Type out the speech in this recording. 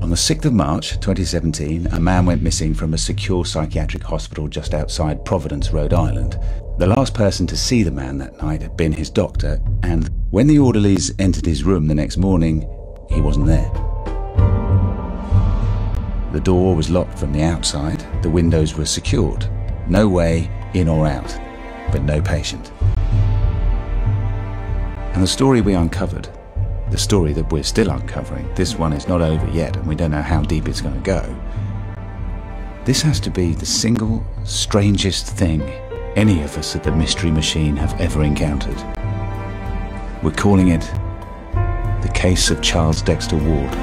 On the 6th of March 2017, a man went missing from a secure psychiatric hospital just outside Providence, Rhode Island. The last person to see the man that night had been his doctor, and when the orderlies entered his room the next morning, he wasn't there. The door was locked from the outside, the windows were secured. No way in or out, but no patient. And the story we uncovered, the story that we're still uncovering. This one is not over yet, and we don't know how deep it's going to go. This has to be the single strangest thing any of us at the Mystery Machine have ever encountered. We're calling it The Case of Charles Dexter Ward.